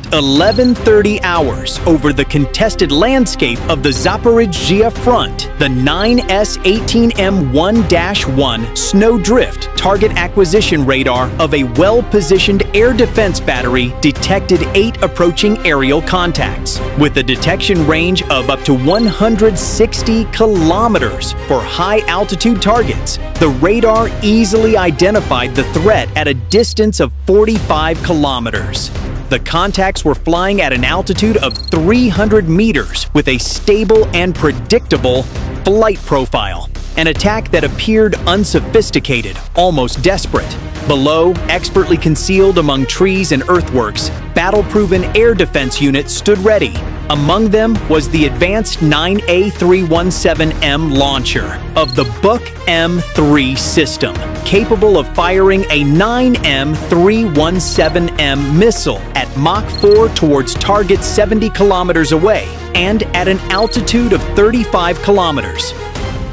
At 11.30 hours over the contested landscape of the Zaporizhzhia front, the 9S-18M1-1 Snowdrift target acquisition radar of a well-positioned air defense battery detected eight approaching aerial contacts, with a detection range of up to 160 kilometers for high-altitude targets. The radar easily identified the threat at a distance of 45 kilometers. The contacts were flying at an altitude of 300 meters with a stable and predictable flight profile. An attack that appeared unsophisticated, almost desperate. Below, expertly concealed among trees and earthworks, battle-proven air defense units stood ready. Among them was the advanced 9A317M launcher of the Buk M3 system, capable of firing a 9M317M missile at Mach 4 towards targets 70 kilometers away and at an altitude of 35 kilometers.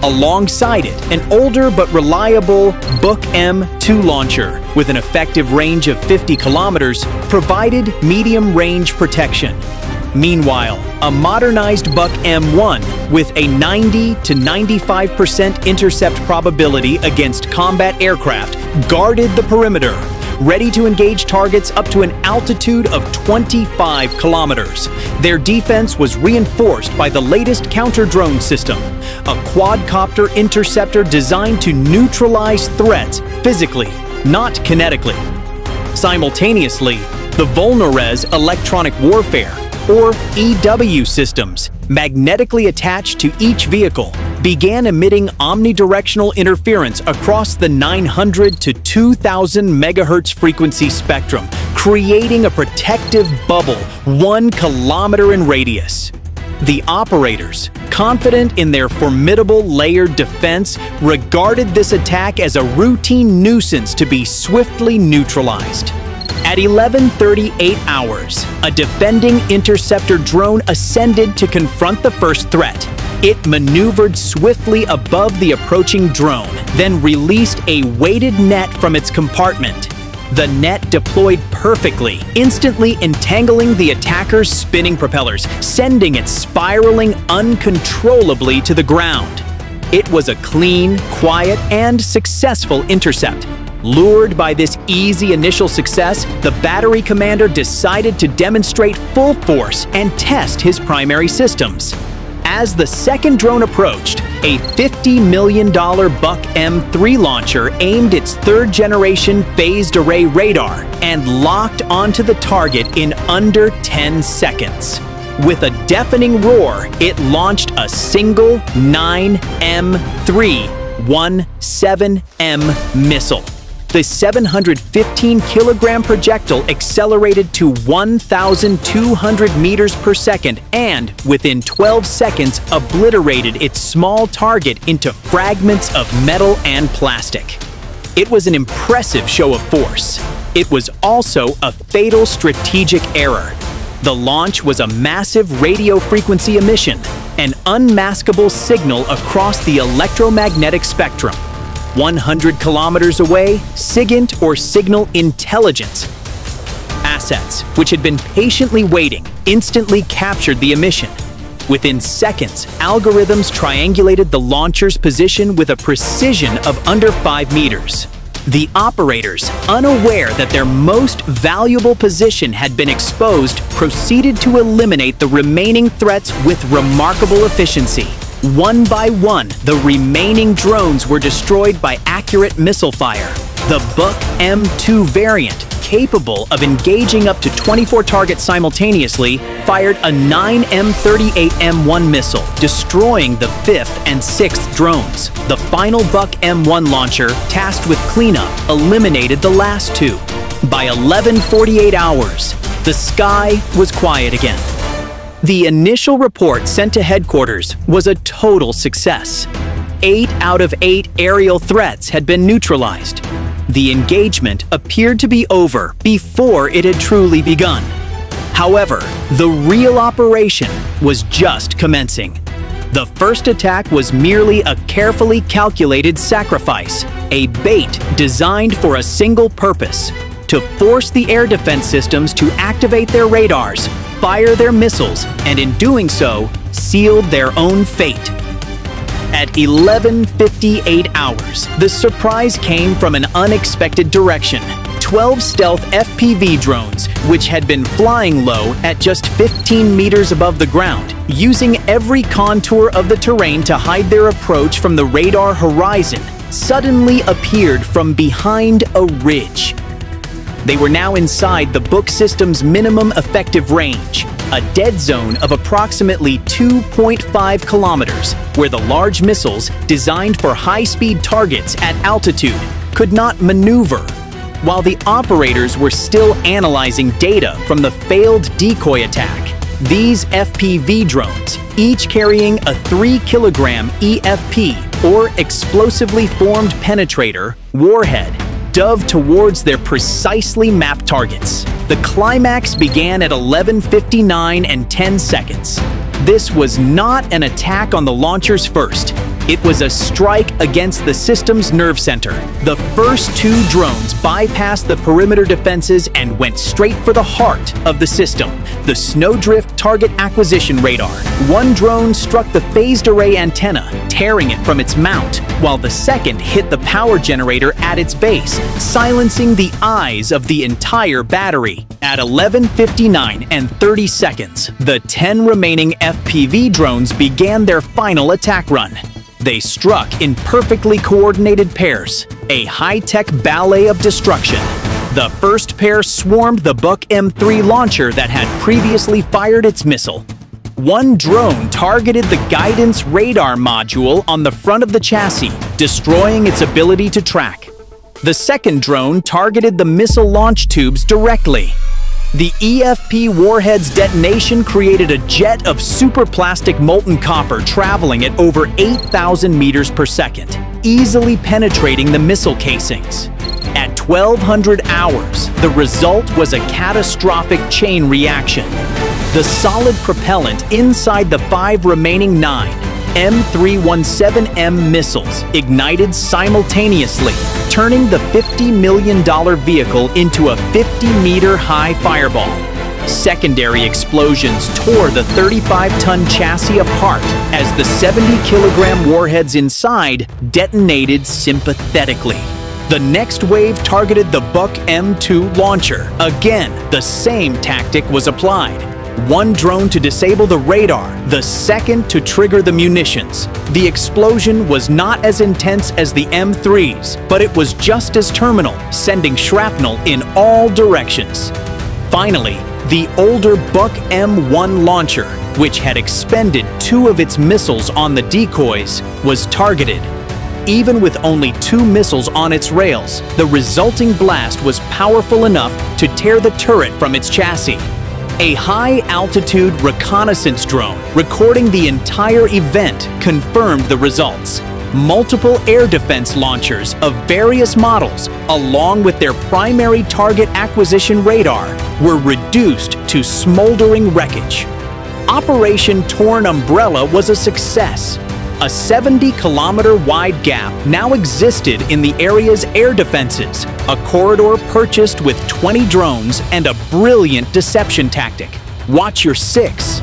Alongside it, an older but reliable Buk M2 launcher with an effective range of 50 kilometers provided medium-range protection. Meanwhile, a modernized Buk M1 with a 90 to 95% intercept probability against combat aircraft guarded the perimeter, ready to engage targets up to an altitude of 25 kilometers. Their defense was reinforced by the latest counter-drone system, a quadcopter interceptor designed to neutralize threats physically, not kinetically. Simultaneously, the Volnorez electronic warfare or EW systems, magnetically attached to each vehicle, began emitting omnidirectional interference across the 900 to 2000 megahertz frequency spectrum, creating a protective bubble one kilometer in radius. The operators, confident in their formidable layered defense, regarded this attack as a routine nuisance to be swiftly neutralized. At 11:38 hours, a defending interceptor drone ascended to confront the first threat. It maneuvered swiftly above the approaching drone, then released a weighted net from its compartment. The net deployed perfectly, instantly entangling the attacker's spinning propellers, sending it spiraling uncontrollably to the ground. It was a clean, quiet, and successful intercept, Lured by this easy initial success, the battery commander decided to demonstrate full force and test his primary systems. As the second drone approached, a $50 million Buk M3 launcher aimed its third generation phased array radar and locked onto the target in under 10 seconds. With a deafening roar, it launched a single 9M3 17M missile. The 715 kilogram projectile accelerated to 1,200 meters per second and, within 12 seconds, obliterated its small target into fragments of metal and plastic. It was an impressive show of force. It was also a fatal strategic error. The launch was a massive radio frequency emission, an unmaskable signal across the electromagnetic spectrum. 100 kilometers away, SIGINT or Signal Intelligence assets, which had been patiently waiting, instantly captured the emission. Within seconds, algorithms triangulated the launcher's position with a precision of under 5 meters. The operators, unaware that their most valuable position had been exposed, proceeded to eliminate the remaining threats with remarkable efficiency. One by one, the remaining drones were destroyed by accurate missile fire. The Buk M2 variant, capable of engaging up to 24 targets simultaneously, fired a 9M38M1 missile, destroying the 5th and 6th drones. The final Buk M1 launcher, tasked with cleanup, eliminated the last two. By 11:48 hours, the sky was quiet again. The initial report sent to headquarters was a total success. Eight out of eight aerial threats had been neutralized. The engagement appeared to be over before it had truly begun. However, the real operation was just commencing. The first attack was merely a carefully calculated sacrifice, a bait designed for a single purpose to force the air defense systems to activate their radars, fire their missiles, and in doing so, sealed their own fate. At 11.58 hours, the surprise came from an unexpected direction. 12 stealth FPV drones, which had been flying low at just 15 meters above the ground, using every contour of the terrain to hide their approach from the radar horizon, suddenly appeared from behind a ridge. They were now inside the Buk system's minimum effective range, a dead zone of approximately 2.5 kilometers, where the large missiles, designed for high-speed targets at altitude, could not maneuver. While the operators were still analyzing data from the failed decoy attack, these FPV drones, each carrying a 3 kilogram EFP or explosively formed penetrator warhead, dove towards their precisely mapped targets. The climax began at 11.59 and 10 seconds. This was not an attack on the launchers first. It was a strike against the system's nerve center. The first two drones bypassed the perimeter defenses and went straight for the heart of the system, the Snowdrift Target Acquisition Radar. One drone struck the phased array antenna, tearing it from its mount, while the second hit the power generator at its base, silencing the eyes of the entire battery. At 11.59 and 30 seconds, the 10 remaining FPV drones began their final attack run. They struck in perfectly coordinated pairs, a high-tech ballet of destruction. The first pair swarmed the Buk M3 launcher that had previously fired its missile. One drone targeted the guidance radar module on the front of the chassis, destroying its ability to track. The second drone targeted the missile launch tubes directly, the EFP warhead's detonation created a jet of superplastic molten copper traveling at over 8,000 meters per second, easily penetrating the missile casings. At 1200 hours, the result was a catastrophic chain reaction. The solid propellant inside the five remaining nine M317M missiles ignited simultaneously, turning the $50 million vehicle into a 50-meter high fireball. Secondary explosions tore the 35-ton chassis apart as the 70-kilogram warheads inside detonated sympathetically. The next wave targeted the Buk M2 launcher. Again, the same tactic was applied one drone to disable the radar, the second to trigger the munitions. The explosion was not as intense as the M3's, but it was just as terminal, sending shrapnel in all directions. Finally, the older Buk M1 launcher, which had expended two of its missiles on the decoys, was targeted. Even with only two missiles on its rails, the resulting blast was powerful enough to tear the turret from its chassis. A high-altitude reconnaissance drone recording the entire event confirmed the results. Multiple air defense launchers of various models, along with their primary target acquisition radar, were reduced to smoldering wreckage. Operation Torn Umbrella was a success, a 70 kilometer wide gap now existed in the area's air defenses, a corridor purchased with 20 drones and a brilliant deception tactic. Watch your six.